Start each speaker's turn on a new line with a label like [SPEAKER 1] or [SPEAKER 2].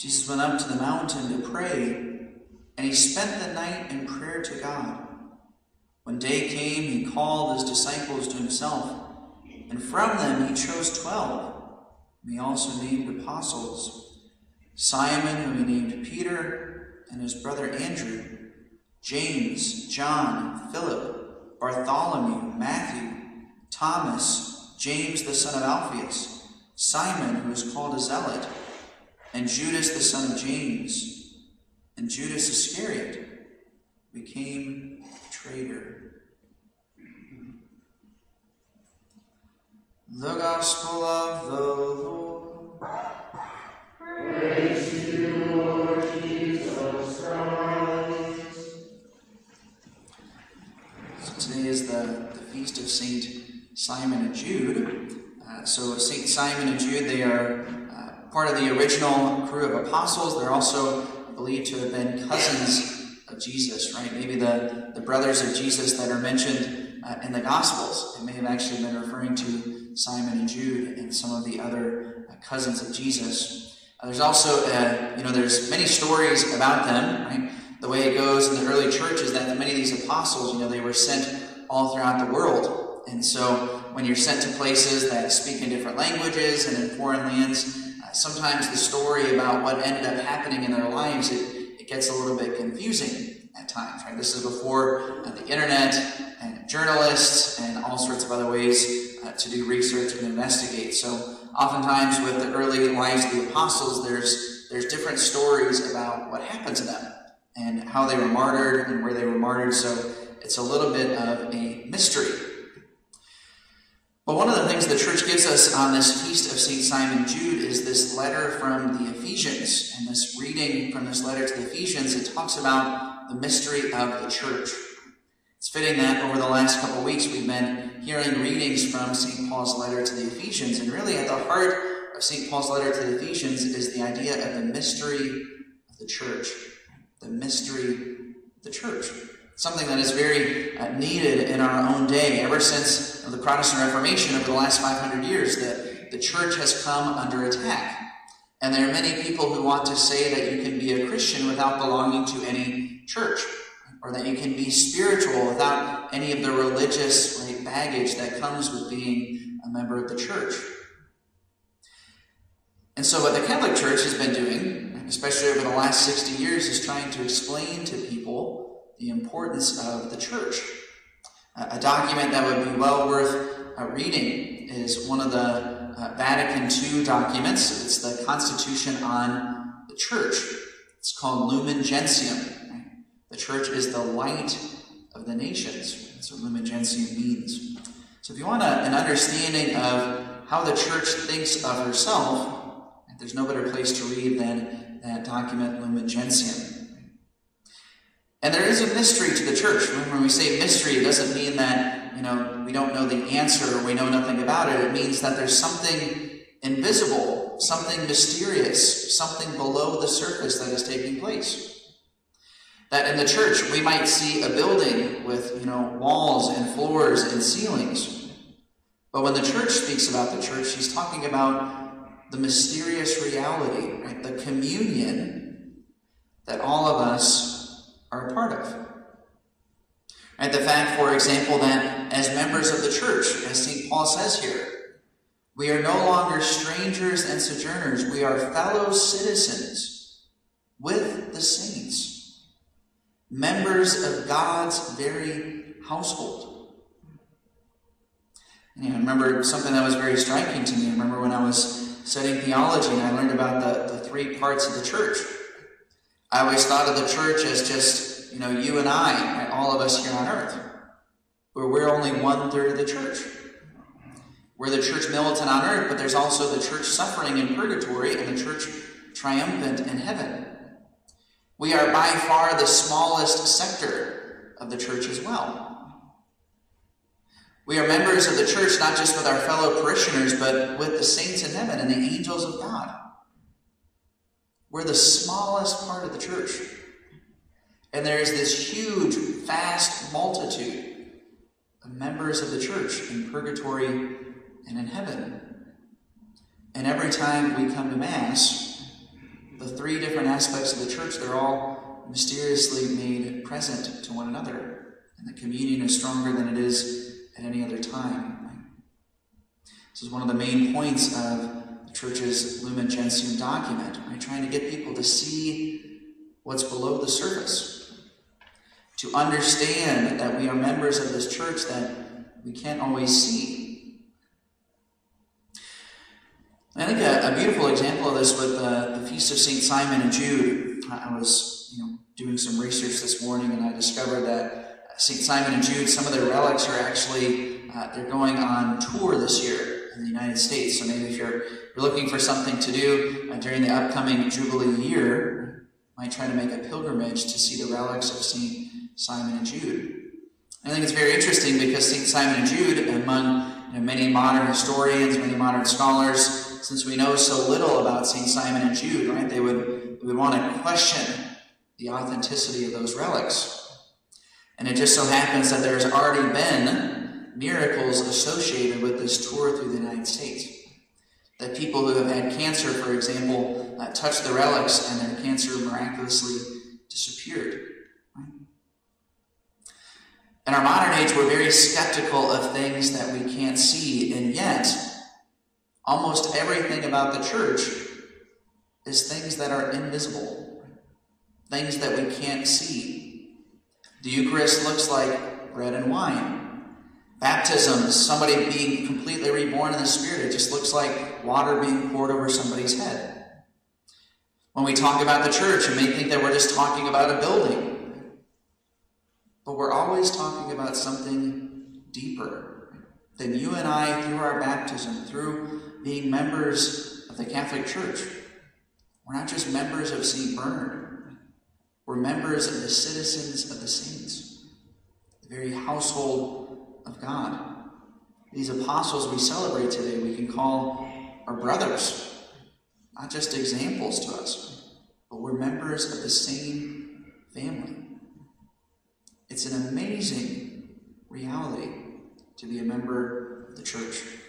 [SPEAKER 1] Jesus went up to the mountain to pray, and he spent the night in prayer to God. When day came, he called his disciples to himself, and from them he chose twelve, and he also named apostles Simon, whom he named Peter, and his brother Andrew, James, John, Philip, Bartholomew, Matthew, Thomas, James the son of Alphaeus, Simon, who is called a zealot, and Judas the son of James, and Judas Iscariot became traitor. The Gospel of the Lord. Praise You, Jesus Christ. So today is the, the feast of Saint Simon and Jude. Uh, so Saint Simon and Jude, they are part of the original crew of apostles. They're also believed to have been cousins of Jesus, right? Maybe the, the brothers of Jesus that are mentioned uh, in the Gospels. It may have actually been referring to Simon and Jude and some of the other uh, cousins of Jesus. Uh, there's also, uh, you know, there's many stories about them, right? The way it goes in the early church is that many of these apostles, you know, they were sent all throughout the world. And so when you're sent to places that speak in different languages and in foreign lands, sometimes the story about what ended up happening in their lives, it, it gets a little bit confusing at times, right? This is before uh, the internet and journalists and all sorts of other ways uh, to do research and investigate. So oftentimes with the early lives of the apostles, there's there's different stories about what happened to them and how they were martyred and where they were martyred. So it's a little bit of a mystery. But one of the things the church gives us on this feast of St. Simon Jude is this letter from the Ephesians. And this reading from this letter to the Ephesians, it talks about the mystery of the church. It's fitting that over the last couple weeks we've been hearing readings from St. Paul's letter to the Ephesians. And really, at the heart of St. Paul's letter to the Ephesians is the idea of the mystery of the church. The mystery of the church something that is very uh, needed in our own day. Ever since the Protestant Reformation over the last 500 years, the, the church has come under attack. And there are many people who want to say that you can be a Christian without belonging to any church, or that you can be spiritual without any of the religious baggage that comes with being a member of the church. And so, what the Catholic Church has been doing, especially over the last 60 years, is trying to explain to people the importance of the church. A document that would be well worth uh, reading is one of the uh, Vatican II documents. It's the Constitution on the Church. It's called Lumen Gentium. The church is the light of the nations. That's what Lumen Gentium means. So, if you want a, an understanding of how the church thinks of herself, there's no better place to read than that document, Lumen Gentium. And there is a mystery to the church. When we say mystery, it doesn't mean that, you know, we don't know the answer or we know nothing about it. It means that there's something invisible, something mysterious, something below the surface that is taking place. That in the church, we might see a building with, you know, walls and floors and ceilings. But when the church speaks about the church, she's talking about the mysterious reality, right? The communion that all of us are a part of. Right? The fact, for example, that as members of the church, as St. Paul says here, we are no longer strangers and sojourners. We are fellow citizens with the saints, members of God's very household. And I remember something that was very striking to me. I remember when I was studying theology and I learned about the, the three parts of the church. I always thought of the church as just, you know, you and I, and all of us here on earth. Where we're only one third of the church. We're the church militant on earth, but there's also the church suffering in purgatory and the church triumphant in heaven. We are by far the smallest sector of the church as well. We are members of the church not just with our fellow parishioners, but with the saints in heaven and the angels of God. We're the smallest part of the church. And there's this huge, vast multitude members of the church in purgatory and in heaven. And every time we come to Mass, the three different aspects of the church, they're all mysteriously made present to one another. And the communion is stronger than it is at any other time. This is one of the main points of the church's Lumen Gentium document, right? Trying to get people to see what's below the surface to understand that we are members of this church that we can't always see. I think a, a beautiful example of this with the, the Feast of St. Simon and Jude. I was you know, doing some research this morning and I discovered that St. Simon and Jude, some of their relics are actually, uh, they're going on tour this year in the United States. So maybe if you're, you're looking for something to do uh, during the upcoming Jubilee year, might try to make a pilgrimage to see the relics of St. Simon and Jude. I think it's very interesting because St. Simon and Jude, among you know, many modern historians, many modern scholars, since we know so little about St. Simon and Jude, right, they would, they would want to question the authenticity of those relics. And it just so happens that there's already been miracles associated with this tour through the United States. That people who have had cancer, for example, uh, touched the relics and their cancer miraculously disappeared. In our modern age, we're very skeptical of things that we can't see, and yet, almost everything about the church is things that are invisible, things that we can't see. The Eucharist looks like bread and wine. Baptism, somebody being completely reborn in the Spirit, it just looks like water being poured over somebody's head. When we talk about the church, you may think that we're just talking about a building. But we're always talking about something deeper than you and I, through our baptism, through being members of the Catholic Church. We're not just members of St. Bernard, we're members of the citizens of the saints, the very household of God. These apostles we celebrate today, we can call our brothers, not just examples to us, but we're members of the same family. It's an amazing reality to be a member of the church.